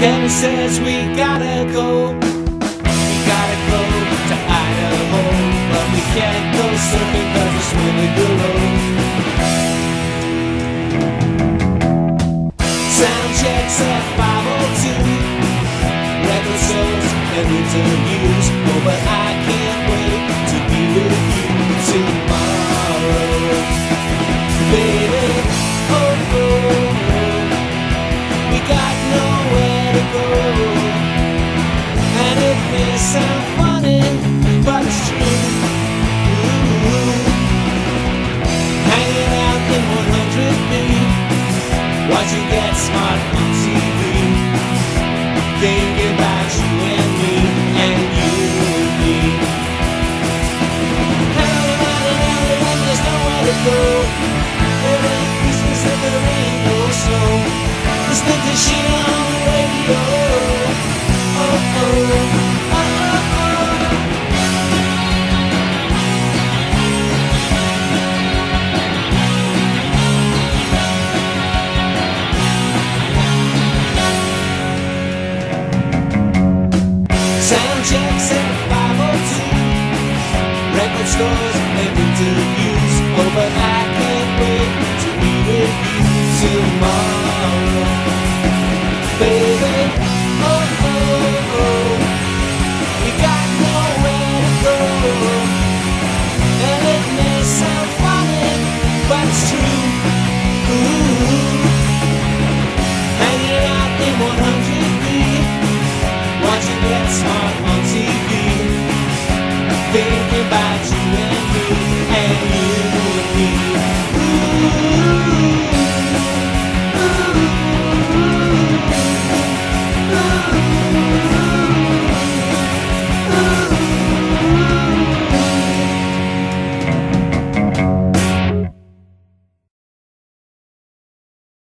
Danny says we gotta go. We gotta go to Idaho. But we can't go surfing cause we're swimming below. Sound checks at 502. Record shows and interviews. Oh, but I can't wait to be with you tomorrow. Baby, Watching Get Smart on TV. Thinking about you and me, and you and me. Hell, there's nowhere to go. Sound checks at 502 Record stores and interviews Oh, but I can't wait to be with you tomorrow. Baby smile.